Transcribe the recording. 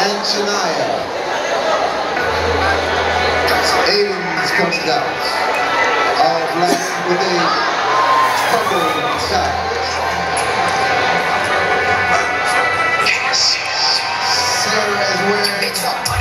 and Shania. Aiden's comes out. All black with a purple style. Sarah is wearing